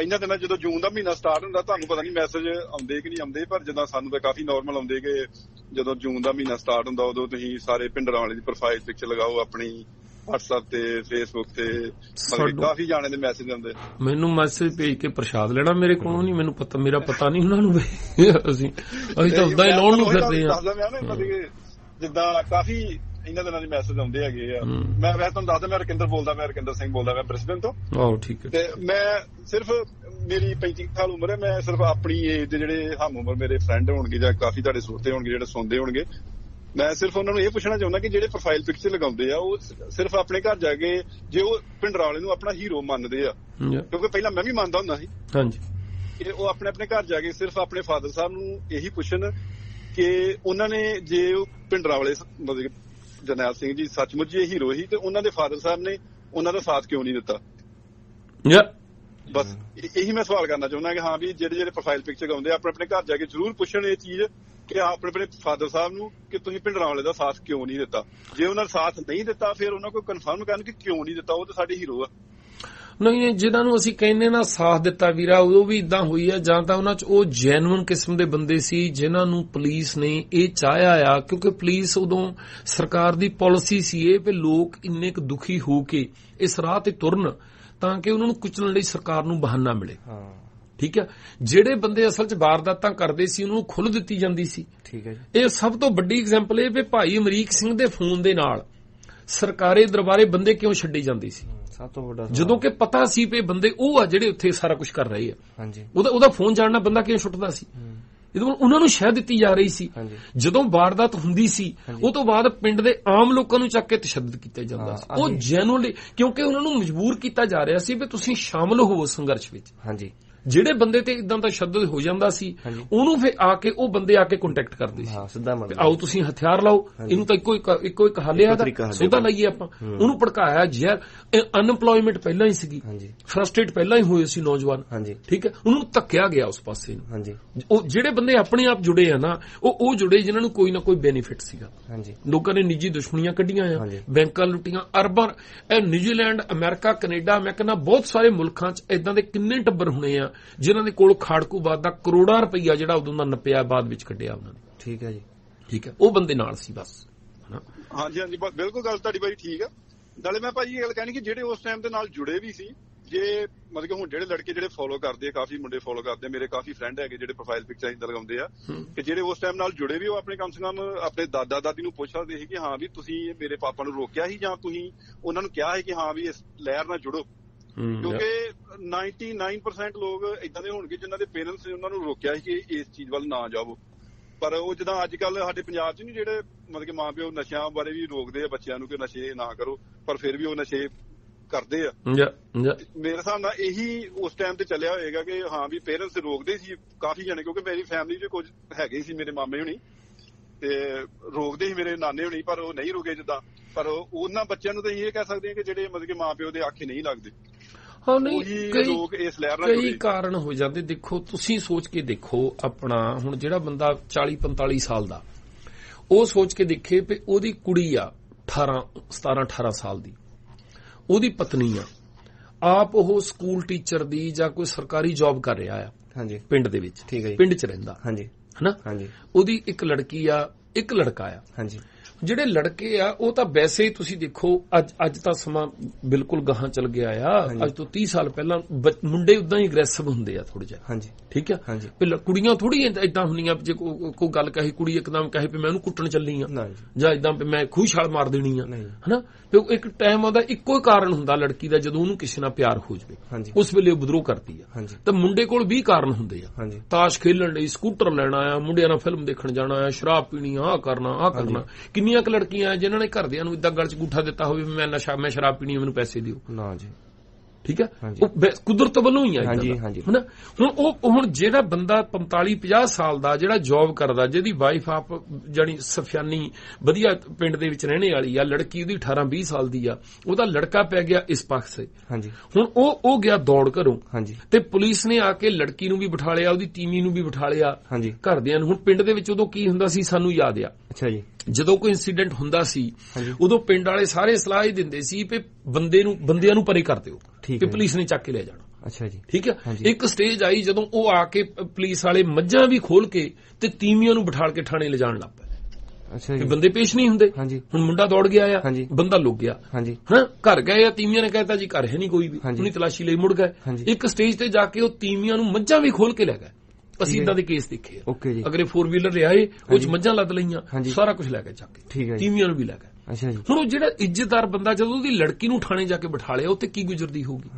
ਇਹਨਾਂ ਦਿਨਾਂ ਜਦੋਂ ਜੂਨ ਦਾ ਮਹੀਨਾ ਸਟਾਰਟ ਹੁੰਦਾ ਤੁਹਾਨੂੰ ਪਤਾ ਨਹੀਂ ਮੈਸੇਜ ਆਉਂਦੇ ਕਿ ਨਹੀਂ ਆਉਂਦੇ ਪਰ ਜਦੋਂ ਸਾਨੂੰ ਤਾਂ ਕਾਫੀ ਨਾਰਮਲ ਆਉਂਦੇ ਕਿ ਜਦੋਂ ਜੂਨ ਦਾ ਮਹੀਨਾ ਸਟਾਰਟ ਹੁੰਦਾ ਉਦੋਂ ਤੁਸੀਂ ਸਾਰੇ ਪਿੰਡਰਾਂ ਵਾਲੇ ਦੀ ਪ੍ਰੋਫਾਈਲ ਪਿਕਚਰ ਲਗਾਓ ਆਪਣੀ WhatsApp ਤੇ Facebook ਤੇ ਮਤਲਬ ਕਾਫੀ ਜਾਣੇ ਦੇ ਮੈਸੇਜ ਆਉਂਦੇ। ਮੈਨੂੰ ਮੈਸੇਜ ਭੇਜ ਕੇ ਪ੍ਰਸ਼ਾਦ ਲੈਣਾ ਮੇਰੇ ਕੋਲੋਂ ਨਹੀਂ ਮੈਨੂੰ ਪਤਾ ਮੇਰਾ ਪਤਾ ਨਹੀਂ ਉਹਨਾਂ ਨੂੰ ਅਸੀਂ ਅਸੀਂ ਤਾਂ ਉਦਾਂ ਹੀ ਲਾਉਣ ਨੂੰ ਫਿਰਦੇ ਆ ਜਿੱਦਾਂ ਕਾਫੀ ਇਹਨਾਂ ਦਿਨਾਂ ਦੇ ਮੈਸੇਜ ਆਉਂਦੇ ਹੈਗੇ ਆ। ਮੈਂ ਵੈਸੇ ਤੁਹਾਨੂੰ ਦੱਸਦਾ ਮੈਂ ਰਕਿੰਦਰ ਬੋਲਦਾ ਮੈਂ ਰਕਿੰਦਰ ਸਿੰਘ ਬੋਲਦਾ ਮੈਂ ਬ੍ਰਿਸਬਨ ਤੋਂ। ਆਹੋ ਠੀਕ ਹੈ। ਤੇ ਮੈਂ ਸਿਰਫ ਮੇਰੀ 35 ਸਾਲ ਉਮਰ ਹੈ ਮੈਂ ਸਿਰਫ ਆਪਣੀ ਏਜ ਦੇ ਜਿਹੜੇ ਹਮ ਉਮਰ ਮੇਰੇ ਫਰੈਂਡ ਹੋਣਗੇ ਜਾਂ ਕਾਫੀ ਤੁਹਾਡੇ ਸਰੋਤੇ ਹੋਣਗੇ ਜਿਹੜੇ ਸੁਣਦੇ ਹੋਣਗੇ ਮੈਂ ਸਿਰਫ ਉਹਨਾਂ ਨੂੰ ਇਹ ਪੁੱਛਣਾ ਚਾਹੁੰਦਾ ਕਿ ਜਿਹੜੇ ਪ੍ਰੋਫਾਈਲ ਪਿਕਚਰ ਲਗਾਉਂਦੇ ਆ ਉਹ ਸਿਰਫ ਆਪਣੇ ਘਰ ਜਾ ਕੇ ਜੇ ਉਹ ਪਿੰਡਰਾਂ ਵਾਲੇ ਨੂੰ ਆਪਣਾ ਹੀਰੋ ਮੰਨਦੇ ਆ। ਕਿਉਂਕਿ ਪਹਿਲਾਂ ਮੈਂ ਵੀ ਮੰਨਦਾ ਹੁੰਦਾ ਸੀ ਹਾਂਜੀ। ਕਿ ਉਹ ਆਪਣੇ ਆਪਣੇ ਘਰ ਜਾ ਕੇ ਸਿਰਫ ਆਪਣੇ ਫਾਦਰ ਸਾਹਿਬ ਨੂੰ ਇਹੀ ਪੁੱਛਣ ਕਿ ਉਹਨਾਂ ਨੇ ਜੇ ਉਹ ਪਿੰਡਰਾਂ ਵਾਲੇ ਸ- ਮਤਲਬ ਜਰਨੈਲ ਸਿੰਘ ਜੀ ਸੱਚਮੁੱਚ ਇਹ ਹੀਰੋ ਸੀ ਤੇ ਉਹਨਾਂ ਦੇ ਫਾਦਰ ਸਾਹਿਬ ਨੇ ਉਹਨਾਂ ਦਾ ਸਾਥ ਕਿਉਂ ਨਹੀਂ ਦਿੱਤਾ? ਯਾ। ਬਸ ਇਹ- ਮੈਂ ਸਵਾਲ ਕਰਨਾ ਚਾਹੁੰਦਾ ਕਿ ਹਾਂ ਵੀ ਜਿਹੜੇ ਜਿਹੜੇ ਪ੍ਰੋਫਾਈਲ ਪਿਕਚਰ ਗਾਉਂਦੇ ਆ ਆਪਣੇ ਆਪਣੇ ਘਰ ਜਾ ਕੇ ਜ਼ਰੂਰ ਪੁੱਛਣ ਇਹ ਚੀਜ਼ ਕਿ ਆਪਣੇ ਆਪਣੇ ਫਾਦਰ ਸਾਹਿਬ ਨੂੰ ਕਿ ਤੁਸੀਂ ਪਿੰਡਰਾਂ ਵਾਲੇ ਦਾ ਸਾਥ ਕਿਉਂ ਨਹੀਂ ਦਿੱਤਾ? ਜੇ ਉਹਨਾਂ ਨੇ ਸਾਥ ਨਹੀਂ ਦਿੱਤਾ ਫਿਰ ਉਹਨਾਂ ਕੋਲ ਕਨਫਰਮ ਕਰਨ ਕਿ ਕਿਉਂ ਨਹੀਂ ਦਿੱਤਾ ਉਹ ਤਾਂ ਸਾਡੇ ਹੀਰੋ ਆ। ਨਹੀਂ ਨਹੀਂ ਜਿਨ੍ਹਾਂ ਨੂੰ ਅਸੀਂ ਕਹਿੰਨੇ ਨਾ ਸਾਥ ਦਿੱਤਾ ਵੀਰਾ ਉਹ ਵੀ ਇਦਾਂ ਹੋਈ ਆ ਜਾਂ ਤਾਂ ਉਹਨਾਂ ਚ ਉਹ ਜੈਨੂਇਨ ਕਿਸਮ ਦੇ ਬੰਦੇ ਸੀ ਜਿਨ੍ਹਾਂ ਨੂੰ ਪੁਲਿਸ ਨੇ ਇਹ ਚਾਹਿਆ ਆ ਕਿਉਂਕਿ ਪੁਲਿਸ ਉਦੋਂ ਸਰਕਾਰ ਦੀ ਪਾਲਿਸੀ ਸੀ ਇਹ ਵੀ ਲੋਕ ਇੰਨੇ ਕੁ ਦੁਖੀ ਹੋ ਕੇ ਇਸ ਰਾਹ ਤੇ ਤੁਰਨ ਤਾਂ ਕਿ ਉਹਨਾਂ ਨੂੰ ਕੁਚਲਣ ਲਈ ਸਰਕਾਰ ਨੂੰ ਬਹਾਨਾ ਮਿਲੇ। ਹਾਂ। ਠੀਕ ਹੈ ਜਿਹੜੇ ਬੰਦੇ ਅਸਲ 'ਚ ਵਾਰਦਾਤਾਂ ਕਰਦੇ ਸੀ ਉਹਨਾਂ ਨੂੰ ਖੁੱਲ੍ਹ ਦਿੱਤੀ ਜਾਂਦੀ ਸੀ। ਠੀਕ ਹੈ ਇਹ ਸਭ ਤੋਂ ਵੱਡੀ ਐਗਜ਼ਾਮਪਲ ਇਹ ਵੀ ਭਾਈ ਅਮਰੀਕ ਸਿੰਘ ਦੇ ਫੋਨ ਦੇ ਨਾਲ ਸਰਕਾਰੀ ਦਰਬਾਰੇ ਬੰਦੇ ਕਿਉਂ ਛੱਡੀ ਜਾਂਦੀ ਸੀ? ਸਭ ਤੋਂ ਵੱਡਾ। ਜਦੋਂ ਕਿ ਪਤਾ ਸੀ ਇਹ ਬੰਦੇ ਉਹ ਆ ਜਿਹੜੇ ਉੱਥੇ ਸਾਰਾ ਕੁਝ ਕਰ ਰਹੇ ਆ। ਹਾਂਜੀ। ਉਹਦਾ ਉਹਦਾ ਫੋਨ ਜਾਣਨਾ ਬੰਦਾ ਕਿਉਂ ਛੁੱਟਦਾ ਸੀ? ਕੋਲ ਉਹਨਾਂ ਨੂੰ ਸ਼ਹਿ ਦਿੱਤੀ ਜਾ ਰਹੀ ਸੀ। ਜਦੋਂ ਵਾਰਦਾਤ ਹੁੰਦੀ ਸੀ। ਉਹ ਤੋਂ ਬਾਅਦ ਪਿੰਡ ਦੇ ਆਮ ਲੋਕਾਂ ਨੂੰ ਚੱਕ ਕੇ ਤਸ਼ੱਦਦ ਕੀਤਾ ਜਾਂਦਾ ਸੀ। ਉਹ। ਜੈਨੂਅਲੀ ਕਿਉਂਕਿ ਉਹਨਾਂ ਨੂੰ ਮਜਬੂਰ ਕੀਤਾ ਜਾ ਰਿਹਾ ਸੀ ਵੀ ਤੁਸੀਂ ਸ਼ਾਮਲ ਹੋਵੋ ਸੰਘਰਸ਼ ਵਿੱਚ। ਹਾਂਜੀ। ਜਿਹੜੇ ਬੰਦੇ ਤੇ ਇਦਾਂ ਦਾ ਤਸ਼ੱਦਦ ਹੋ ਜਾਂਦਾ ਸੀ। ਉਹਨੂੰ ਫਿਰ ਆ ਕੇ ਉਹ ਬੰਦੇ ਆ ਕੇ ਕੰਟੈਕਟ ਕਰਦੇ ਸੀ। ਹਾਂ ਸਿੱਧਾ ਮਤਲਬ ਆਓ ਤੁਸੀਂ ਹਥਿਆਰ ਲਾਓ। ਇਹਨੂੰ ਤਾਂ ਇੱਕੋ ਇੱਕ ਇੱਕੋ ਇੱਕ ਹੱਲ ਹੱਲ ਸੋਧਾ ਹੈ। ਲਈਏ ਆਪਾਂ। ਹੂੰ। ਉਹਨੂੰ ਭੜਕਾਇਆ ਜ਼ਹਿਰ ਅਨਪਲੋਇਮੈਂਟ ਪਹਿਲਾਂ ਹੀ ਸੀਗੀ। ਫਰਸਟ੍ਰੇਟ ਪਹਿਲਾਂ ਹੀ ਹੋਏ ਸੀ ਨੌਜਵਾਨ। ਹਾਂਜੀ। ਠੀਕ ਹੈ? ਉਹਨੂੰ ਧੱਕਿਆ ਗਿਆ ਉਸ ਪਾਸੇ ਨੂੰ। ਹਾਂਜੀ। ਉਹ ਜਿਹੜੇ ਬੰਦੇ ਆਪਣੇ ਆਪ ਜੁੜੇ ਆ ਨਾ ਉਹ ਉਹ ਜੁੜੇ ਜਿਨ੍ਹਾਂ ਨੂੰ ਕੋਈ ਨਾ ਕੋਈ ਬੈਨੀਫਿਟ ਸੀਗਾ। ਹਾਂਜੀ। ਲੋਕਾਂ ਨੇ ਨਿੱਜੀ ਦੁਸ਼ਮਣੀਆਂ ਕੱਢੀਆਂ ਆ। ਬੈਂਕਾਂ ਲੁੱਟੀਆਂ ਅਰਬਾਂ ਇਹ ਨਿਊਜ਼ੀਲੈਂਡ ਅਮਰੀਕਾ ਕੈਨੇਡਾ ਮੈਂ ਕਹਿੰਦਾ ਬਹੁਤ ਸਾਰੇ ਮੁਲਕਾਂ 'ਚ ਇਦਾਂ ਦੇ ਕਿੰਨੇ ਟੱਬਰ ਹੋਣੇ ਆ ਜਿਨ੍ਹਾਂ ਦੇ ਕੋਲ ਖਾੜਕੂਬਾਦ ਦਾ ਕਰੋੜਾਂ ਰੁਪਈਆ ਜਿਹੜਾ ਉਦੋਂ ਦਾ ਨੱਪਿਆ ਬਾਅਦ ਵਿੱਚ ਕੱਢਿਆ ਉਹਨਾਂ ਨੇ। ਠੀਕ ਹੈ ਜੀ। ਠੀਕ ਹੈ? ਉਹ ਬੰਦੇ ਨਾਲ ਸੀ ਬਸ ਹਾਂਜੀ ਹਾਂਜੀ ਬਿਲਕੁਲ ਗੱਲ ਤੁਹਾਡੀ ਬਾਈ ਠੀਕ ਆ। ਨਾਲੇ ਮੈਂ ਭਾਜੀ ਇਹ ਗੱਲ ਕਹਿਣੀ ਕਿ ਜਿਹੜੇ ਉਸ ਟਾਈਮ ਦੇ ਨਾਲ ਜੁੜੇ ਵੀ ਸੀ ਜੇ ਮਤਲਬ ਕਿ ਹੁਣ ਜਿਹੜੇ ਲੜਕੇ ਜਿਹੜੇ ਫੋਲੋ ਕਰਦੇ ਆ ਕਾਫੀ ਮੁੰਡੇ ਫੋਲੋ ਕਰਦੇ ਆ ਮੇਰੇ ਕਾਫੀ ਫਰੈਂਡ ਹੈਗੇ ਜਿਹੜੇ ਪ੍ਰੋਫਾਈਲ ਪਿਕਚਰ ਇੰਦਾ ਲਗਾਉਂਦੇ ਆ। ਕਿ ਜਿਹੜੇ ਉਸ ਟਾਈਮ ਨਾਲ ਜੁੜੇ ਵੀ ਉਹ ਆਪਣੇ ਕਮ ਸੇ ਕਮ ਆਪਣੇ ਦਾਦਾ ਦਾਦੀ ਨੂੰ ਪੁੱਛ ਸਕਦੇ ਸੀ ਕਿ ਹਾਂ ਵੀ ਤੁਸੀਂ ਮੇਰੇ ਪਾਪਾ ਨੂੰ ਰੋਕਿਆ ਸੀ ਜਾਂ ਤੁਸੀਂ ਉਹਨਾਂ ਨੂੰ ਕਿਹਾ ਹੈ ਕਿ ਹਾਂ ਵੀ ਇਸ ਲਹਿਰ ਨਾਲ ਜੁੜੋ। ਕਿਉਂਕਿ 99% ਲੋਕ ਇਦਾਂ ਦੇ ਹੋਣਗੇ ਜਿਨ੍ਹਾਂ ਦੇ ਪੇਰੈਂਟਸ ਨੇ ਉਹਨਾਂ ਨੂੰ ਰੋਕਿਆ ਸੀ ਕਿ ਇਸ ਚੀਜ਼ ਵੱਲ ਨਾ ਜਾਵੋ। ਪਰ ਉਹ ਜਿੱਦਾਂ ਅੱਜ ਕੱਲ ਸਾਡੇ ਪੰਜਾਬ 'ਚ ਨਹੀਂ ਜਿਹੜੇ ਮਤਲਬ ਕਿ ਮਾਪਿਓ ਨਸ਼ਿਆਂ ਬਾਰੇ ਵੀ ਰੋਕਦੇ ਆ ਬੱਚਿਆਂ ਨੂੰ ਕਿ ਨਸ਼ੇ ਨਾ ਕਰੋ ਪਰ ਫਿਰ ਵੀ ਉਹ ਨਸ਼ੇ ਕਰਦੇ ਆ। ਮੇਰੇ ਹਿਸਾਬ ਨਾਲ ਇਹੀ ਉਸ ਟਾਈਮ ਤੇ ਚੱਲਿਆ ਹੋਏਗਾ ਕਿ ਹਾਂ ਵੀ ਪੇਰੈਂਟਸ ਰੋਕਦੇ ਸੀ ਕਾਫੀ ਜਣੇ ਕਿਉਂਕਿ ਮੇਰੀ ਫੈਮਿਲੀ 'ਚ ਕੁਝ ਹੈਗੇ ਸੀ ਮੇਰੇ ਮਾਮੇ ਹੁਣੀ। ਤੇ ਰੋਕਦੇ ਸੀ ਮੇਰੇ ਨਾਨੇ ਹੁਣੀ ਪਰ ਉਹ ਨਹੀਂ ਰੁਕੇ ਜਿੱਦਾਂ। ਪਰ ਉਹ- ਉਹਨਾਂ ਬੱਚਿਆਂ ਨੂੰ ਤਾਂ ਇਹ ਕਹਿ ਸਕਦੇ ਹਾਂ ਕਿ ਜਿਹੜੇ ਮਤਲਬ ਕਿ ਮਾਪਿਓ ਦੇ ਆਖੇ ਨਹੀਂ ਲੱਗਦੇ। ਹਾਂ ਨਹੀਂ ਕਈ ਲੋਕ ਇਸ ਲਹਿਰ ਨਾਲ ਕਈ ਕਾਰਨ ਹੋ ਜਾਂਦੇ। ਦੇਖੋ ਤੁਸੀਂ ਸੋਚ ਕੇ ਦੇਖੋ ਆਪਣਾ ਹੁਣ ਜਿਹੜਾ ਬੰਦਾ 40 45 ਸਾਲ ਦਾ ਉਹ ਸੋਚ ਕੇ ਦੇਖੇ ਵੀ ਉਹਦੀ ਕੁੜੀ ਆ 18 17 18 ਸਾਲ ਦੀ। ਉਹਦੀ ਪਤਨੀ ਆ। ਆਪ ਉਹ ਸਕੂਲ ਟੀਚਰ ਦੀ ਜਾਂ ਕੋਈ ਸਰਕਾਰੀ ਜੌਬ ਕਰ ਰਿਹਾ ਆ। ਹਾਂਜੀ। ਪਿੰਡ ਦੇ ਵਿੱਚ ਠੀਕ ਹੈ ਜੀ। ਪਿੰਡ 'ਚ ਰਹਿੰਦਾ। ਹਾਂਜੀ। ਹਨਾ? ਹਾਂਜੀ। ਉਹਦੀ ਇੱਕ ਲੜਕੀ ਆ ਇੱਕ ਲੜਕਾ ਆ। ਹਾਂਜੀ। ਜਿਹੜੇ ਲੜਕੇ ਆ ਉਹ ਤਾਂ ਵੈਸੇ ਹੀ ਤੁਸੀਂ ਦੇਖੋ ਅੱਜ ਅੱਜ ਤਾਂ ਸਮਾਂ ਬਿਲਕੁਲ ਗਾਹਾਂ ਚੱਲ ਗਿਆ ਆ। ਅੱਜ ਤੋਂ 30 ਸਾਲ ਪਹਿਲਾਂ ਮੁੰਡੇ ਉਦਾਂ ਹੀ ਅਗਰੈਸਿਵ ਹੁੰਦੇ ਆ ਥੋੜਾ ਜਿਹਾ। ਹਾਂਜੀ। ਠੀਕ ਆ? ਹਾਂਜੀ। ਵੀ ਕੁੜੀਆਂ ਥੋੜੀ ਇਦਾਂ ਹੁੰਦੀਆਂ ਵੀ ਜੇ ਕੋਈ ਗੱਲ ਕਹੇ ਕੁੜੀ ਇੱਕਦਮ ਕਹੇ ਵੀ ਮੈਂ ਉਹਨੂੰ ਕੁੱਟਣ ਚੱਲੀ ਆ। ਜੀ। ਇਦਾਂ ਵੀ ਮੈਂ ਖੂਹ ਛਾਲ ਮਾਰ ਦੇਣੀ ਆ। ਹਨਾ? ਤੇ ਇੱਕ ਟਾਈਮ ਆਉਂਦਾ ਇੱਕੋ ਹੀ ਕਾਰਨ ਹੁੰਦਾ ਲੜਕੀ ਦਾ ਜਦੋਂ ਉਹਨੂੰ ਕਿਸੇ ਨਾਲ ਪਿਆਰ ਹੋ ਜਵੇ। ਉਸ ਵੇਲੇ ਉਹ ਵਿਦਰੋਹ ਕਰਦੀ ਆ। ਤਾਂ ਮੁੰਡੇ ਕੋਲ 20 ਕਾਰਨ ਹੁੰਦੇ ਆ। ਤਾਸ਼ ਖੇਲਣ ਲਈ ਸਕੂਟਰ ਲੈਣਾ ਆ ਮੁੰਡਿਆਂ ਨਾਲ ਫਿਲਮ ਦੇਖਣ ਜਾਣਾ ਆ ਸ਼ਰਾਬ ਪੀਣੀ ਆ ਕਰਨਾ ਆਹ ਕਰਨਾ। ਕਿੰਨੀਆਂ ਕੁ ਲੜਕੀਆਂ ਜਿਨ੍ਹਾਂ ਨੇ ਘਰਦਿਆਂ ਨੂੰ ਇਦਾਂ ਗਲ 'ਚ ਗੂਠਾ ਦਿੱਤਾ ਹੋਵੇ ਮੈਂ ਨਸ਼ਾ, ਮੈਂ ਸ਼ਰਾਬ ਪੀਣੀ ਆ ਮੈਨੂੰ ਪੈਸੇ ਦਿਓ। ਨਾ ਜੀ। ਠੀਕ ਹੈ। ਉਹ ਕੁਦਰਤ ਵੱਲੋਂ ਹੀ ਆ। ਹਨਾ? ਹੁਣ ਉਹ ਹੁਣ ਜਿਹੜਾ ਬੰਦਾ 45 50 ਸਾਲ ਦਾ ਜਿਹੜਾ ਜੌਬ ਕਰਦਾ ਜਿਹਦੀ ਵਾਈਫ ਆਪ ਜਾਨੀ ਸਫਿਆਨੀ ਵਧੀਆ ਪਿੰਡ ਦੇ ਵਿੱਚ ਰਹਿਣੇ ਵਾਲੀ ਆ ਲੜਕੀ ਉਹਦੀ 18 20 ਸਾਲ ਦੀ ਆ ਉਹਦਾ ਲੜਕਾ ਪੈ ਗਿਆ ਇਸ ਪਾਸੇ ਹਾਂਜੀ। ਹੁਣ ਉਹ ਉਹ ਗਿਆ ਦੌੜ ਘਰੋਂ। ਹਾਂਜੀ। ਤੇ ਪੁਲਿਸ ਨੇ ਆ ਕੇ ਲੜਕੀ ਨੂੰ ਵੀ ਬਿਠਾ ਲਿਆ ਉਹਦੀ ਤੀਵੀਂ ਨੂੰ ਵੀ ਬਿਠਾ ਲਿਆ ਹਾਂਜੀ। ਘਰਦਿਆਂ ਨੂੰ। ਹੁਣ ਪਿੰਡ ਦੇ ਵਿੱਚ ਉਦੋਂ ਕੀ ਹੁੰਦਾ ਸੀ ਸਾਨੂੰ ਯਾਦ ਆ। ਅੱਛਾ ਜੀ। ਜਦੋਂ ਕੋਈ ਇਨਸੀਡੈਂਟ ਹੁੰਦਾ ਸੀ। ਉਦੋਂ ਪਿੰਡ ਵਾਲੇ ਸਾਰੇ ਸਲਾਹ ਹੀ ਦਿੰਦੇ ਸੀ ਕਿ ਬੰਦੇ ਨੂੰ ਬੰਦਿਆਂ ਨੂੰ ਪਰੇ ਕਰ ਦਿਓ। ਕਿ ਹੈ। ਪੁਲਿਸ ਨੇ ਚੱਕ ਕੇ ਲੈ ਜਾਣਾ। ਅੱਛਾ ਜੀ। ਠੀਕ ਹੈ। ਇੱਕ ਸਟੇਜ ਆਈ ਜਦੋਂ ਉਹ ਆ ਕੇ ਪੁਲਿਸ ਵਾਲੇ ਮੱਝਾਂ ਵੀ ਖੋਲ ਕੇ ਤੇ ਤੀਵੀਆਂ ਨੂੰ ਬਿਠਾਲ ਕੇ ਥਾਣੇ ਲਿਜਾਣ ਲੱਗ ਪਏ। ਅੱਛਾ ਜੀ। ਬੰਦੇ ਪੇਸ਼ ਨਹੀਂ ਹੁੰਦੇ। ਹਾਂਜੀ। ਹੁਣ ਮੁੰਡਾ ਦੌੜ ਗਿਆ ਆ। ਬੰਦਾ ਲੁੱਕ ਗਿਆ। ਹਾਂਜੀ। ਹਾਂ? ਘਰ ਗਏ ਆ ਤੀਵੀਆਂ ਨੇ ਕਹਿਤਾ ਜੀ ਘਰ ਹੈ ਨਹੀਂ ਕੋਈ ਵੀ। ਉਹਨੀ ਤਲਾਸ਼ੀ ਲਈ ਮੁੜ ਗਏ। ਇੱਕ ਸਟੇਜ ਤੇ ਜਾ ਕੇ ਉਹ ਤੀਵੀਆਂ ਨੂੰ ਮੱਝਾਂ ਵੀ ਖੋਲ ਕੇ ਲੈ ਗਏ। ਅਸੀਂ। ਇਦਾਂ ਦੇ ਕੇਸ ਦੇਖੇ ਆ। ਓਕੇ ਜੀ। ਅਗਰੇ 4 ਵੀਲਰ ਰਿਆਏ ਉਹ ਚ ਹਾਂਜੀ। ਮੱਝਾਂ ਲੱਦ ਲਈਆਂ। ਸਾਰਾ ਕੁਝ ਲੈ ਕੇ ਚੱਕ ਕੇ। ਠੀਕ ਹੈ ਜੀ। ਤੀਵੀਆਂ ਨੂੰ ਵੀ ਲੈ ਗਏ। ਅੱਛਾ ਜੀ। ਹੁਣ ਉਹ ਜਿਹੜਾ ਇੱਜ਼ਤਦਾਰ ਬੰਦਾ ਜਦੋਂ ਉਹਦੀ ਲੜਕੀ ਨੂੰ ਥਾਣੇ ਜਾ ਕੇ ਬਿਠਾ ਲਿਆ ਉਹ ਤੇ ਕੀ ਗੁਜ਼ਰਦੀ ਹੋਊਗੀ?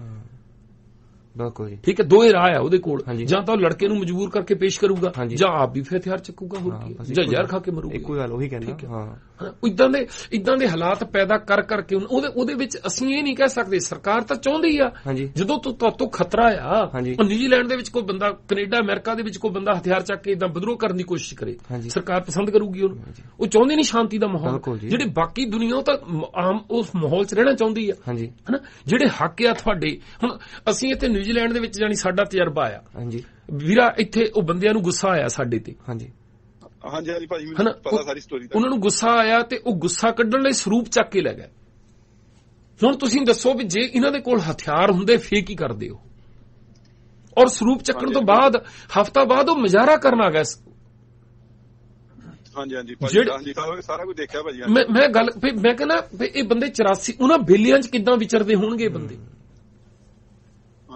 ਬਿਲਕੁਲ ਜੀ ਠੀਕ ਹੈ ਦੋਏ ਰਾਹ ਆ ਉਹਦੇ ਕੋਲ। ਜਾਂ ਤਾਂ ਉਹ ਲੜਕੇ ਨੂੰ ਮਜਬੂਰ ਕਰਕੇ ਪੇਸ਼ ਕਰੂਗਾ। ਜਾਂ ਆਪ ਵੀ ਫਿਰ ਹਥਿਆਰ ਚੱਕੂਗਾ ਹੋਰ ਕੀ। ਜਾਂ ਜ਼ਹਿਰ ਖਾ ਕੇ ਮਰੂਗਾ ਇੱਕੋ ਗੱਲ ਉਹੀ ਕਹਿੰਦਾ ਹੈ। ਇਦਾਂ ਦੇ ਇਦਾਂ ਦੇ ਹਾਲਾਤ ਪੈਦਾ ਕਰ ਕਰਕੇ ਉਹਦੇ ਉਹਦੇ ਵਿੱਚ ਅਸੀਂ ਇਹ ਨਹੀਂ ਕਹਿ ਸਕਦੇ ਸਰਕਾਰ ਤਾਂ ਚਾਹੁੰਦੀ ਆ ਜਦੋਂ ਤੋਂ ਤੋਂ ਖਤਰਾ ਆ। ਉਹ ਨਿਊਜ਼ੀਲੈਂਡ ਦੇ ਵਿੱਚ ਕੋਈ ਬੰਦਾ ਕੈਨੇਡਾ ਅਮਰੀਕਾ ਦੇ ਵਿੱਚ ਕੋਈ ਬੰਦਾ ਹਥਿਆਰ ਚੱਕ ਕੇ ਇਦਾਂ ਵਿਦਰੋਹ ਕਰਨ ਦੀ ਕੋਸ਼ਿਸ਼ ਕਰੇ। ਸਰਕਾਰ ਪਸੰਦ ਕਰੂਗੀ ਉਹਨੂੰ ਉਹ ਚਾਹੁੰਦੀ ਨਹੀਂ ਸ਼ਾਂਤੀ ਦਾ ਮਾਹੌਲ। ਜਿਹੜੇ ਬਾਕੀ ਦੁਨੀਆ ਤਾਂ ਆਮ ਉਸ ਮਾਹੌਲ 'ਚ ਰਹਿਣਾ ਚਾਹੁੰਦੀ ਆ ਹਨਾ ਜਿਹੜੇ ਹੱਕ ਆ ਤੁਹਾਡੇ ਹੁਣ ਅਸੀਂ ਇੱਥੇ ਨਿਊਜ਼ੀਲੈਂਡ ਦੇ ਵਿੱਚ ਜਾਨੀ ਸਾਡਾ ਤਜਰਬਾ ਆ ਹਾਂਜੀ। ਵੀਰਾ ਇੱਥੇ ਉਹ ਬੰਦਿਆਂ ਨੂੰ ਗੁੱਸਾ ਆਇਆ ਸਾਡੇ ਤੇ। ਹਾਂਜੀ। ਹਾਂਜੀ ਹਾਂਜੀ ਭਾਜੀ ਮੈਨੂੰ ਪਤਾ ਉਹ- ਸਾਰੀ ਸਟੋਰੀ ਦਾ। ਉਹਨਾਂ ਨੂੰ ਗੁੱਸਾ ਆਇਆ ਤੇ ਉਹ ਗੁੱਸਾ ਕੱਢਣ ਲਈ ਸਰੂਪ ਚੱਕ ਕੇ ਲੈ ਗਏ। ਹੁਣ ਤੁਸੀਂ ਦੱਸੋ ਵੀ ਜੇ ਇਹਨਾਂ ਦੇ ਕੋਲ ਹਥਿਆਰ ਹੁੰਦੇ ਫੇਰ ਕੀ ਕਰਦੇ ਹੋ ਔਰ ਸਰੂਪ ਚੱਕਣ ਤੋਂ ਬਾਅਦ ਹਫਤਾ ਬਾਅਦ ਉਹ ਮਜ਼ਾਰਾ ਕਰਨ ਆ ਗਏ ਹਾਂਜੀ ਹਾਂਜੀ ਭਾਜੀ ਹਾਂਜੀ ਸਾਰਾ- ਕੁਝ ਦੇਖਿਆ ਭਾਜੀ ਮੈਂ ਮੈਂ ਗੱਲ ਮੈਂ ਕਹਿੰਦਾ ਵੀ ਇਹ ਬੰਦੇ 84 ਉਹਨਾਂ ਬੇਲੀਆਂ 'ਚ ਕਿੱਦਾਂ ਵਿਚਰਦੇ ਹੋਣਗੇ ਬੰਦੇ?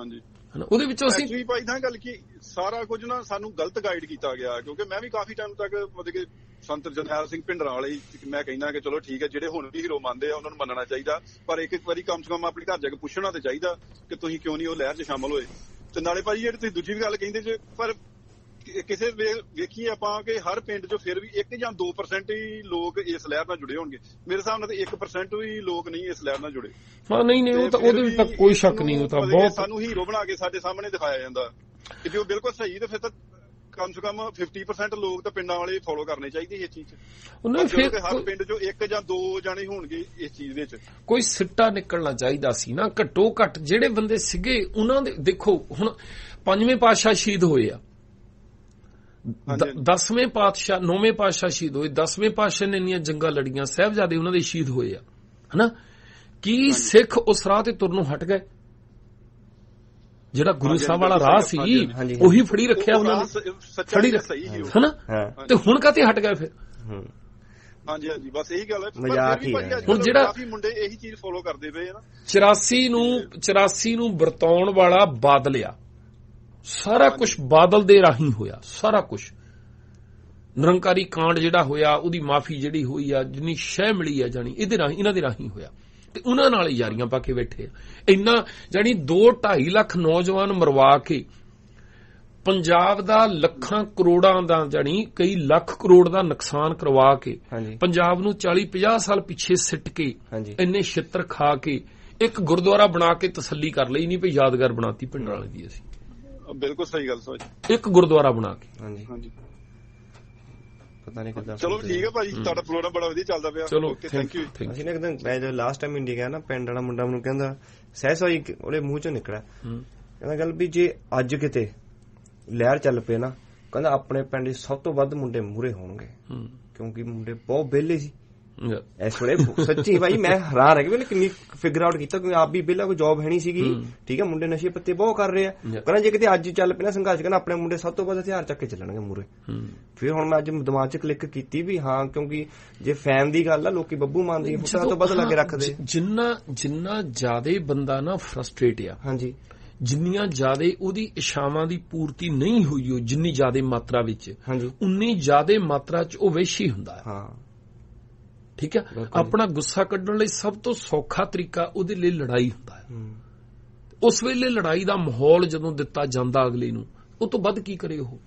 ਹਾਂਜੀ। ਹਨਾ ਉਹਦੇ ਵਿੱਚੋਂ ਅਸੀਂ ਐਕਚੁਅਲੀ ਭਾਈ ਤਾਂ ਗੱਲ ਕੀ ਸਾਰਾ ਕੁਝ ਨਾ ਸਾਨੂੰ ਗਲਤ ਗਾਈਡ ਕੀਤਾ ਗਿਆ ਕਿਉਂਕਿ ਮੈਂ ਵੀ ਕਾਫੀ ਟਾਈਮ ਤੱਕ ਮਤਲਬ ਕਿ ਸੰਤ ਜਰਨੈਲ ਸਿੰਘ ਭਿੰਡਰਾਂ ਵਾਲੇ ਮੈਂ ਕਹਿੰਦਾ ਕਿ ਚਲੋ ਠੀਕ ਹੈ ਜਿਹੜੇ ਹੁਣ ਵੀ ਹੀਰੋ ਮੰਨਦੇ ਆ ਉਹਨਾਂ ਨੂੰ ਮੰਨਣਾ ਚਾਹੀਦਾ। ਪਰ ਇੱਕ ਇੱਕ ਵਾਰੀ ਕਮ ਸੇ ਕਮ ਆਪਣੇ ਘਰ ਜਾ ਕੇ ਪੁੱਛਣਾ ਤੇ ਚਾਹੀਦਾ ਕਿ ਤੁਸੀਂ ਕਿਉਂ ਨਹੀਂ ਉਹ ਲਹਿਰ 'ਚ ਸ਼ਾਮਲ ਹੋਏ। ਤੇ ਨਾਲੇ ਭਾਜੀ ਜਿਹੜੀ ਤੁਸੀਂ ਦੂਜੀ ਵੀ ਗੱਲ ਕਹਿੰਦੇ ਜੇ ਪਰ ਕਿਸੇ ਵੇ- ਵੇਖੀਏ ਆਪਾਂ ਕਿ ਹਰ ਪਿੰਡ 'ਚੋਂ ਫਿਰ ਵੀ 1 ਜਾਂ 2% ਹੀ ਲੋਕ ਇਸ ਲਹਿਰ ਨਾਲ ਜੁੜੇ ਹੋਣਗੇ। ਮੇਰੇ ਹਿਸਾਬ ਨਾਲ ਤਾਂ 1% ਵੀ ਲੋਕ ਨਹੀਂ ਇਸ ਲਹਿਰ ਨਾਲ ਜੁੜੇ। ਹਾਂ ਨਹੀਂ ਨਹੀਂ ਉਹ ਤੇ ਉਹਦੇ ਵਿੱਚ ਤਾਂ ਕੋਈ ਸ਼ੱਕ ਨਹੀਂ ਉਹ ਤਾਂ ਬਹੁਤ ਸਾਨੂੰ ਹੀਰੋ ਬਣਾ ਕੇ ਸਾਡੇ ਸਾਹਮਣੇ ਦਿਖਾਇਆ ਜਾਂਦਾ। ਕਿ ਜੇ ਉਹ ਬਿਲਕੁਲ ਸਹੀ ਤੇ ਫਿਰ ਤਾਂ ਕਮ ਸੇ ਕਮ 50% ਲੋਕ ਤਾਂ ਪਿੰਡਾਂ ਵਾਲੇ ਫੋਲੋ ਕਰਨੇ ਚਾਹੀਦੇ ਇਸ ਚੀਜ਼ ਉਹਨਾਂ ਫਿਰ ਹਰ ਪਿੰਡ 'ਚੋਂ ਇੱਕ ਜਾਂ ਦੋ ਜਾਣੇ ਹੋਣਗੇ ਇਸ ਚੀਜ਼ ਵਿੱਚ ਕੋਈ ਸਿੱਟਾ ਨਿਕਲਣਾ ਚਾਹੀਦਾ ਸੀ ਨਾ ਘੱਟੋ ਘੱਟ ਜਿਹੜੇ ਬੰਦੇ ਸੀਗੇ ਉਹਨਾਂ ਦੇ ਦੇਖੋ ਹੁਣ ਪੰਜਵੇਂ ਪਾਤਸ਼ਾਹ ਸ਼ਹੀਦ ਹੋਏ ਆ। 10ਵੇਂ ਪਾਤਸ਼ਾਹ 9ਵੇਂ ਪਾਤਸ਼ਾਹ ਸ਼ਹੀਦ ਹੋਏ। 10ਵੇਂ ਪਾਤਸ਼ਾਹ ਨੇ ਇੰਨੀਆਂ ਜੰਗਾਂ ਲੜੀਆਂ ਸਾਹਿਬਜ਼ਾਦੇ ਉਹਨਾਂ ਦੇ ਸ਼ਹੀਦ ਹੋਏ ਆ। ਹਨਾ? ਕੀ ਸਿੱਖ ਉਸ ਰਾਹ ਤੇ ਤੁਰਨੋਂ ਹਟ ਗਏ? ਜਿਹੜਾ ਗੁਰੂ ਸਾਹਿਬ ਵਾਲਾ ਰਾਹ ਸੀ। ਉਹੀ ਫੜੀ ਰੱਖਿਆ ਉਹ ਉਹਨਾਂ ਨੇ ਫੜੀ ਹੀ ਰੱਖ- ਸਹੀ ਹੀ ਉਹ। ਹਨਾ? ਤੇ ਹੁਣ ਕਾਤੇ ਹਟ ਗਏ ਫਿਰ? ਹਾਂਜੀ ਹਾਂਜੀ ਬਸ ਇਹੀ ਗੱਲ ਹੈ। ਪਰ ਮਜ਼ਾਕ ਹੀ ਹੈ। ਹੁਣ ਜਿਹੜਾ- ਕਾਫੀ ਮੁੰਡੇ ਇਹੀ ਚੀਜ਼ ਫੋਲੋ ਕਰਦੇ ਪਏ ਆ ਨਾ। 84 ਨੂੰ 84 ਨੂੰ ਵਰਤਾਉਣ ਵਾਲਾ ਬਾਦਲ ਆ। ਸਾਰਾ ਕੁਝ ਬਾਦਲ ਦੇ ਰਾਹੀਂ ਹੋਇਆ ਸਾਰਾ ਕੁਝ ਨਿਰੰਕਾਰੀ ਕਾਂਡ ਜਿਹੜਾ ਹੋਇਆ ਉਹਦੀ ਮਾਫੀ ਜਿਹੜੀ ਹੋਈ ਆ ਜਿੰਨੀ ਸ਼ਹਿ ਮਿਲੀ ਆ ਜਾਨੀ ਇਹਦੇ ਰਾਹੀਂ ਇਹਨਾਂ ਦੇ ਰਾਹੀਂ ਹੋਇਆ। ਤੇ ਉਹਨਾਂ ਨਾਲ ਹੀ ਯਾਰੀਆਂ ਪਾ ਕੇ ਬੈਠੇ ਆ। ਇੰਨਾ ਜਾਨੀ 2 2.5 ਲੱਖ ਨੌਜਵਾਨ ਮਰਵਾ ਕੇ ਪੰਜਾਬ ਦਾ ਲੱਖਾਂ ਕਰੋੜਾਂ ਦਾ ਜਾਨੀ ਕਈ ਲੱਖ ਕਰੋੜ ਦਾ ਨੁਕਸਾਨ ਕਰਵਾ ਕੇ ਪੰਜਾਬ ਨੂੰ 40 50 ਸਾਲ ਪਿੱਛੇ ਸਿੱਟ ਕੇ ਇੰਨੇ ਛਿੱਤਰ ਖਾ ਕੇ ਇੱਕ ਗੁਰਦੁਆਰਾ ਬਣਾ ਕੇ ਤਸੱਲੀ ਕਰ ਲਈ ਨਹੀਂ ਭਈ ਯਾਦਗਾਰ ਬਣਾਤੀ ਪਿੰਡਾਂ ਵਾਲੇ ਦੀ ਅਸੀਂ। ਬਿਲਕੁਲ ਸਹੀ ਗੱਲ ਸੋਚ। ਇੱਕ ਗੁਰਦੁਆਰਾ ਬਣਾ ਕੇ। ਹਾਂਜੀ। ਹਾਂਜੀ। ਪਤਾ ਨਹੀਂ ਕਿੱਦਾਂ ਚਲੋ ਠੀਕ ਹੈ ਭਾਜੀ ਤੁਹਾਡਾ ਪ੍ਰੋਗਰਾਮ ਬੜਾ ਵਧੀਆ ਚੱਲਦਾ ਪਿਆ। ਚਲੋ ਥੈਂਕ ਯੂ ਅਸੀਂ ਨਾ ਇੱਕ ਦਿਨ ਮੈਂ ਜਦੋਂ ਲਾਸਟ ਟਾਈਮ ਇੰਡੀਆ ਗਿਆ ਨਾ ਪਿੰਡ ਵਾਲਾ ਮੁੰਡਾ ਮੈਨੂੰ ਕਹਿੰਦਾ ਸਹਿਸੋਈ ਉਹਦੇ ਮੂੰਹ ਚੋਂ ਨਿਕਲਿਆ। ਹੂੰ। ਕਹਿੰਦਾ ਗੱਲ ਵੀ ਜੇ ਅੱਜ ਕਿਤੇ ਲਹਿਰ ਚੱਲ ਪਏ ਨਾ ਕਹਿੰਦਾ ਆਪਣੇ ਪਿੰਡ 'ਚ ਸਭ ਤੋਂ ਵੱਧ ਮੁੰਡੇ ਮੂਰੇ ਹੋਣਗੇ। ਹੂੰ। ਕਿਉਂਕਿ ਮੁੰਡੇ ਬਹੁਤ ਵਿਹਲੇ ਸੀ. ਇਸ ਵੇਲੇ ਸੱਚੀ ਭਾਈ ਮੈਂ ਹੈਰਾਨ ਹੈ ਕਿ ਉਹਨੇ ਕਿੰਨੀ ਫਿਗਰ ਆਊਟ ਕੀਤਾ ਕਿਉਂਕਿ ਆਪ ਵੀ ਵਿਹਲਾ ਕੋਈ ਜੌਬ ਹੈ ਨਹੀਂ ਸੀਗੀ। ਠੀਕ ਹੈ ਮੁੰਡੇ ਨਸ਼ੇ ਪੱਤੇ ਬਹੁਤ ਕਰ ਰਹੇ ਆ. ਕਹਿੰਦਾ ਜੇ ਕਿਤੇ ਅੱਜ ਚੱਲ ਪਿਆ ਨਾ ਸੰਘਰਸ਼ ਕਹਿੰਦਾ ਆਪਣੇ ਮੁੰਡੇ ਸਭ ਤੋਂ ਵੱਧ ਹਥਿਆਰ ਚੱਕ ਕੇ ਚੱਲਣਗੇ ਮੂਰੇ ਫਿਰ ਹੁਣ ਮੈਂ ਅੱਜ ਦਿਮਾਗ 'ਚ ਕਲਿੱਕ ਕੀਤੀ ਵੀ ਹਾਂ ਕਿਉਂਕਿ ਜੇ ਫੈਨ ਦੀ ਗੱਲ ਆ ਲੋਕੀ ਬੱਬੂ ਮਾਨ ਦੀ ਫੋਟੋ ਤੋਂ ਵੱਧ ਲੱਗੇ ਰੱਖਦੇ। ਜਿੰਨਾ ਜਿੰਨਾ ਜ਼ਿਆਦੇ ਬੰਦਾ ਨਾ ਫਰਸਟ੍ਰੇਟ ਆ ਹਾਂਜੀ। ਜਿੰਨੀਆਂ ਜ਼ਿਆਦੇ ਉਹਦੀ ਇਸ਼ਾਵਾਂ ਦੀ ਪੂਰਤੀ ਨਹੀਂ ਹੋਈ ਉਹ ਜਿੰਨੀ ਜ਼ਿਆਦੇ ਮਾਤਰਾ ਵਿੱਚ ਹਾਂਜੀ। ਉਨੀ ਜ਼ਿਆਦੇ ਮਾਤਰਾ 'ਚ ਉਹ ਵੈਸ਼ੀ ਹੁੰਦਾ ਹੈ। ਹਾਂ। ਠੀਕ ਹੈ। ਆਪਣਾ ਗੁੱਸਾ ਕੱਢਣ ਲਈ ਸਭ ਤੋਂ ਸੌਖਾ ਤਰੀਕਾ ਉਹਦੇ ਲਈ ਲੜਾਈ ਹੁੰਦਾ ਹੈ। ਹੂੰ। ਉਸ ਵੇਲੇ ਲੜਾਈ ਦਾ ਮਾਹੌਲ ਜਦੋਂ ਦਿੱਤਾ ਜਾਂਦਾ ਅਗਲੇ ਨੂੰ ਉਹ ਤੋਂ ਵੱਧ ਕੀ ਕਰੇ ਉਹ?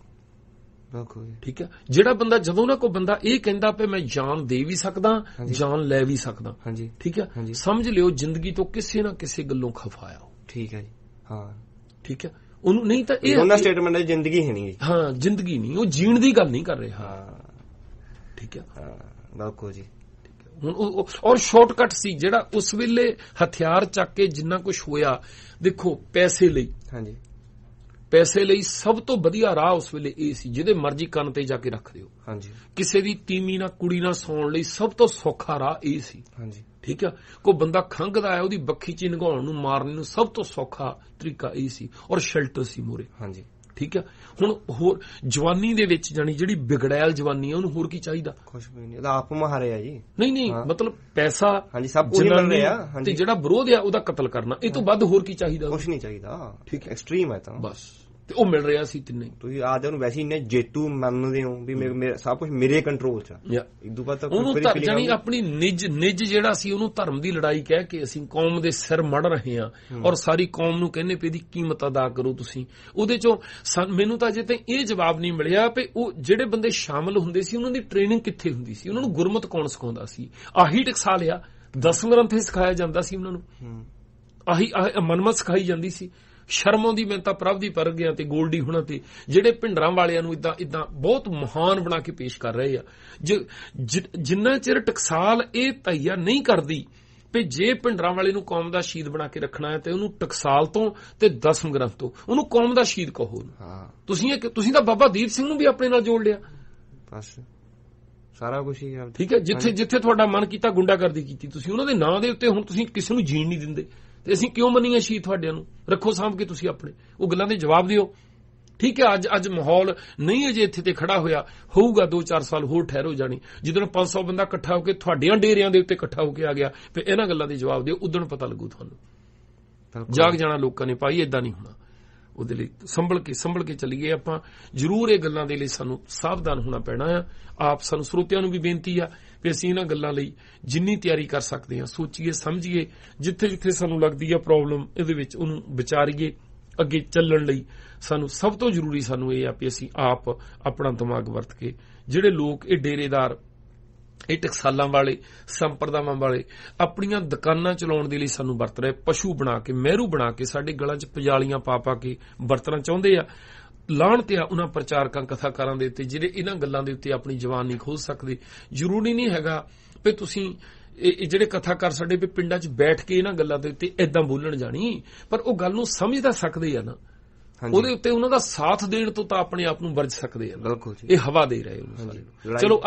ਬਿਲਕੁਲ। ਠੀਕ ਹੈ? ਜਿਹੜਾ ਬੰਦਾ ਜਦੋਂ ਨਾ ਕੋਈ ਬੰਦਾ ਇਹ ਕਹਿੰਦਾ ਪਏ ਮੈਂ ਜਾਨ ਦੇ ਵੀ ਸਕਦਾ। ਜਾਨ ਲੈ ਵੀ ਸਕਦਾ ਹਾਂਜੀ। ਠੀਕ ਹੈ। ਸਮਝ ਲਿਓ ਜ਼ਿੰਦਗੀ ਤੋਂ ਕਿਸੇ ਨਾ ਕਿਸੇ ਗੱਲੋਂ ਖਫਾਇਆ ਠੀਕ ਹੈ ਜੀ। ਹਾਂ। ਠੀਕ ਹੈ? ਉਹਨੂੰ ਨਹੀਂ ਤਾਂ ਇਹ ਉਹਨਾਂ ਸਟੇਟਮੈਂਟ ਦੀ ਜ਼ਿੰਦਗੀ ਹੈ ਨਹੀਂ ਹਾਂ ਜ਼ਿੰਦਗੀ ਨਹੀਂ ਉਹ ਜੀਣ ਦੀ ਗੱਲ ਨਹੀਂ ਕਰ ਰਿਹਾ। ਹਾਂ। ਠੀਕ ਹੈ? ਹਾਂ ਬਿਲਕੁਲ ਜੀ। ਹੁਣ ਔਰ ਸ਼ਾਰਟਕਟ ਸੀ ਜਿਹੜਾ ਉਸ ਵੇਲੇ ਹਥਿਆਰ ਚੱਕ ਕੇ ਜਿੰਨਾ ਕੁਝ ਹੋਇਆ ਦੇਖੋ ਪੈਸੇ ਲਈ। ਹਾਂਜੀ। ਪੈਸੇ ਲਈ ਸਭ ਤੋਂ ਵਧੀਆ ਰਾਹ ਉਸ ਵੇਲੇ ਇਹ ਸੀ ਜਿਹਦੇ ਮਰਜ਼ੀ ਕੰਨ ਤੇ ਜਾ ਕੇ ਰੱਖ ਦਿਓ। ਹਾਂਜੀ। ਕਿਸੇ ਦੀ ਤੀਮੀ ਨਾਲ ਕੁੜੀ ਨਾਲ ਸੌਣ ਲਈ ਸਭ ਤੋਂ ਸੌਖਾ ਰਾਹ ਇਹ ਸੀ। ਹਾਂਜੀ। ਠੀਕ ਆ? ਕੋਈ ਬੰਦਾ ਖੰਗਦਾ ਹੈ ਉਹਦੀ ਬੱਖੀ ਚ ਨਗਾਉਣ ਨੂੰ ਮਾਰਨ ਨੂੰ ਸਭ ਤੋਂ ਸੌਖਾ ਤਰੀਕਾ ਇਹ ਸੀ। ਔਰ ਸ਼ੈਲਟਰ ਸੀ ਮੂਰੇ ਹਾਂਜੀ। ਠੀਕ ਆ? ਹੁਣ ਹੋਰ ਜਵਾਨੀ ਦੇ ਵਿੱਚ ਜਾਨੀ ਜਿਹੜੀ ਵਿਗੜੈਲ ਜਵਾਨੀ ਆ ਉਹਨੂੰ ਹੋਰ ਕੀ ਚਾਹੀਦਾ? ਕੁਛ ਵੀ ਨਹੀਂ ਇਹਦਾ ਆਪ ਮਹਾਰੇ ਆ ਜੀ। ਨਹੀਂ ਨਹੀਂ। ਮਤਲਬ ਪੈਸਾ ਹਾਂਜੀ, ਸਭ ਕੁਝ ਮਿਲ ਰਿਹਾ, ਤੇ। ਜਿਹੜਾ ਵਿਰੋਧ ਆ ਉਹਦਾ ਕਤਲ ਕਰਨਾ। ਇਹ ਤੋਂ ਵੱਧ ਹੋਰ ਕੀ ਚਾਹੀਦਾ ਕੁਛ ਨਹੀਂ ਚਾਹੀਦਾ। ਠੀਕ। ਐਕਸਟ੍ਰੀਮ ਹੈ ਤਾਂ। ਬਸ। ਤੇ ਉਹ ਮਿਲ ਰਿਹਾ ਸੀ ਤਿੰਨੇ ਤੁਸੀਂ ਆਦੇ ਨੂੰ ਵੈਸੇ ਇੰਨੇ ਜੇਤੂ ਮੰਨਦੇ ਹੋ ਵੀ ਮੇਰੇ- ਸਭ ਕੁਝ ਮੇਰੇ ਕੰਟਰੋਲ 'ਚ ਆ। ਇਦੋਂ ਬਾਅਦ ਤਾਂ ਕੋਈ ਤਾਂ feeling ਜਾਨੀ। ਆਪਣੀ ਨਿਜ ਨਿਜ ਜਿਹੜਾ ਸੀ ਉਹਨੂੰ ਧਰਮ ਦੀ ਲੜਾਈ ਕਹਿ ਕੇ ਅਸੀਂ ਕੌਮ ਦੇ ਸਿਰ ਮੜ ਰਹੇ ਹਾਂ ਔਰ ਸਾਰੀ ਕੌਮ ਨੂੰ ਕਹਿੰਦੇ ਪਏ ਦੀ ਕੀਮਤ ਅਦਾ ਕਰੋ ਤੁਸੀਂ। ਉਹਦੇ ਚੋਂ ਮੈਨੂੰ ਤਾਂ ਅਜੇ ਤਾਈਂ ਇਹ ਜਵਾਬ ਨਹੀਂ ਮਿਲਿਆ ਕਿ ਉਹ ਜਿਹੜੇ ਬੰਦੇ ਸ਼ਾਮਲ ਹੁੰਦੇ ਸੀ ਉਹਨਾਂ ਦੀ ਟ੍ਰੇਨਿੰਗ ਕਿੱਥੇ ਹੁੰਦੀ ਸੀ? ਉਹਨਾਂ ਨੂੰ ਗੁਰਮਤ ਕੌਣ ਸਿਖਾਉਂਦਾ ਸੀ? ਆਹੀ ਟਕਸਾ ਲਿਆ। 10 ਗ੍ਰੰਥ ਸਿਖਾਇਆ ਜਾਂਦਾ ਸੀ ਉਹਨਾਂ ਨੂੰ। ਆਹ ਮਨਮਤ ਸਿਖਾਈ ਜਾਂਦੀ ਸੀ। ਸ਼ਰਮ ਆਉਂਦੀ ਮੈਂ ਤਾਂ ਪ੍ਰਭ ਦੀ ਪਰ ਗਿਆ ਤੇ ਗੋਲਡੀ ਹੁਣਾਂ ਤੇ ਜਿਹੜੇ ਭਿੰਡਰਾਂ ਵਾਲਿਆਂ ਨੂੰ ਇਦਾਂ ਇਦਾਂ ਬਹੁਤ ਮਹਾਨ ਬਣਾ ਕੇ ਪੇਸ਼ ਕਰ ਰਹੇ ਆ। ਜਿੰਨਾ ਚਿਰ ਟਕਸਾਲ ਇਹ ਤਈਆ ਨਹੀਂ ਕਰਦੀ ਵੀ ਜੇ ਭਿੰਡਰਾਂ ਵਾਲੇ ਨੂੰ ਕੌਮ ਦਾ ਸ਼ਹੀਦ ਬਣਾ ਕੇ ਰੱਖਣਾ ਹੈ ਤੇ ਉਹਨੂੰ ਟਕਸਾਲ ਤੋਂ ਤੇ ਦਸਮ ਗ੍ਰੰਥ ਤੋਂ ਉਹਨੂੰ ਕੌਮ ਦਾ ਸ਼ਹੀਦ ਕਹੋ। ਹਾਂ। ਤੁਸੀਂ ਇਹ ਤੁਸੀਂ ਤਾਂ ਬਾਬਾ ਦੀਪ ਸਿੰਘ ਨੂੰ ਵੀ ਆਪਣੇ ਨਾਲ ਜੋੜ ਲਿਆ। ਬਸ। ਸਾਰਾ ਕੁਝ ਹੀ ਆ ਠੀਕ ਹੈ ਜਿੱਥੇ ਜਿੱਥੇ ਤੁਹਾਡਾ ਮਨ ਕੀਤਾ ਗੁੰਡਾਗਰਦੀ ਕੀਤੀ। ਤੁਸੀਂ ਉਹਨਾਂ ਦੇ ਨਾਂ ਦੇ ਉੱਤੇ ਹੁਣ ਤੁਸੀਂ ਕਿਸੇ ਨੂੰ ਜੀਣ ਨਹੀਂ ਦਿੰਦੇ। ਤੇ ਅਸੀਂ ਕਿਉਂ ਮੰਨੀਏ ਸ਼ਹੀਦ ਤੁਹਾਡਿਆਂ ਨੂੰ? ਰੱਖੋ ਸਾਂਭ ਕੇ ਤੁਸੀਂ ਆਪਣੇ। ਉਹ ਗੱਲਾਂ ਦੇ ਜਵਾਬ ਦਿਓ। ਠੀਕ ਹੈ ਅੱਜ ਅੱਜ ਮਾਹੌਲ ਨਹੀਂ ਅਜੇ ਇੱਥੇ ਤੇ ਖੜਾ ਹੋਇਆ। ਹੋਊਗਾ 2-4 ਸਾਲ ਹੋਰ ਠਹਿਰੋ ਜਾਣੀ। ਜਦੋਂ 500 ਬੰਦਾ ਇਕੱਠਾ ਹੋ ਕੇ ਤੁਹਾਡੀਆਂ ਡੇਰਿਆਂ ਦੇ ਉੱਤੇ ਇਕੱਠਾ ਹੋ ਕੇ ਆ ਗਿਆ ਫਿਰ ਇਹਨਾਂ ਗੱਲਾਂ ਦੇ ਜਵਾਬ ਦਿਓ। ਉਦੋਂ ਪਤਾ ਲੱਗੂ ਤੁਹਾਨੂੰ। ਜਾਗ ਜਾਣਾ ਲੋਕਾਂ ਨੇ ਭਾਈ ਇਦਾਂ ਨਹੀਂ ਹੋਣਾ। ਉਹਦੇ ਲਈ ਸੰਭਲ ਕੇ ਸੰਭਲ ਕੇ ਚੱਲੀਏ ਆਪਾਂ। ਜ਼ਰੂਰ ਇਹ ਗੱਲਾਂ ਦੇ ਲਈ ਸਾਨੂੰ ਸਾਵਧਾਨ ਹੋਣਾ ਪੈਣਾ ਆ। ਆਪ ਸਾਨੂੰ ਸਰੋਤਿਆਂ ਨੂੰ ਵੀ ਬੇਨਤੀ ਆ ਕਿ ਅਸੀਂ ਇਹਨਾਂ ਗੱਲਾਂ ਲਈ ਜਿੰਨੀ ਤਿਆਰੀ ਕਰ ਸਕਦੇ ਹਾਂ, ਸੋਚੀਏ, ਸਮਝੀਏ ਜਿੱਥੇ ਜਿੱਥੇ ਸਾਨੂੰ ਲੱਗਦੀ ਆ ਪ੍ਰੋਬਲਮ ਇਹਦੇ ਵਿੱਚ ਉਹਨੂੰ ਵਿਚਾਰੀਏ, ਅੱਗੇ ਚੱਲਣ ਲਈ। ਸਾਨੂੰ ਸਭ ਤੋਂ ਜ਼ਰੂਰੀ ਸਾਨੂੰ ਇਹ ਆ ਕਿ ਅਸੀਂ ਆਪ ਆਪਣਾ ਦਿਮਾਗ ਵਰਤ ਕੇ, ਜਿਹੜੇ ਲੋਕ ਇਹ ਡੇਰੇਦਾਰ ਇਹ ਟਕਸਾਲਾਂ ਵਾਲੇ ਸੰਪਰਦਾਵਾਂ ਵਾਲੇ ਆਪਣੀਆਂ ਦੁਕਾਨਾਂ ਚਲਾਉਣ ਦੇ ਲਈ ਸਾਨੂੰ ਵਰਤ ਰਹੇ ਪਸ਼ੂ ਬਣਾ ਕੇ ਮਹਿਰੂ ਬਣਾ ਕੇ ਸਾਡੇ ਗਲਾਂ 'ਚ ਪਜਾਲੀਆਂ ਪਾ ਪਾ ਕੇ ਵਰਤਣਾ ਚਾਹੁੰਦੇ ਆ। ਲਾਣ ਤੇ ਆ ਉਹਨਾਂ ਪ੍ਰਚਾਰਕਾਂ ਕਥਾਕਾਰਾਂ ਦੇ ਉੱਤੇ ਜਿਹੜੇ ਇਹਨਾਂ ਗੱਲਾਂ ਦੇ ਉੱਤੇ ਆਪਣੀ ਜ਼ਬਾਨ ਨਹੀਂ ਖੋਲ ਸਕਦੇ। ਜ਼ਰੂਰੀ ਨਹੀਂ ਹੈਗਾ ਵੀ ਤੁਸੀਂ ਇਹ ਜਿਹੜੇ ਕਥਾਕਾਰ ਸਾਡੇ ਵੀ ਪਿੰਡਾਂ 'ਚ ਬੈਠ ਕੇ ਇਹਨਾਂ ਗੱਲਾਂ ਦੇ ਉੱਤੇ ਐਦਾਂ ਬੋਲਣ ਜਾਣੀ। ਪਰ ਉਹ ਗੱਲ ਨੂੰ ਸਮਝ ਤਾਂ ਸਕਦੇ ਆ ਨਾ। ਉਹਦੇ ਉੱਤੇ ਉਹਨਾਂ ਦਾ ਸਾਥ ਦੇਣ ਤੋਂ ਤਾਂ ਆਪਣੇ ਆਪ ਨੂੰ ਵਰਜ ਸਕਦੇ ਆ। ਬਿਲਕੁਲ ਜੀ। ਇਹ ਹਵਾ ਦੇ ਰਹੇ ਉਹਨੂੰ ਸਾਰੇ। ਚਲੋ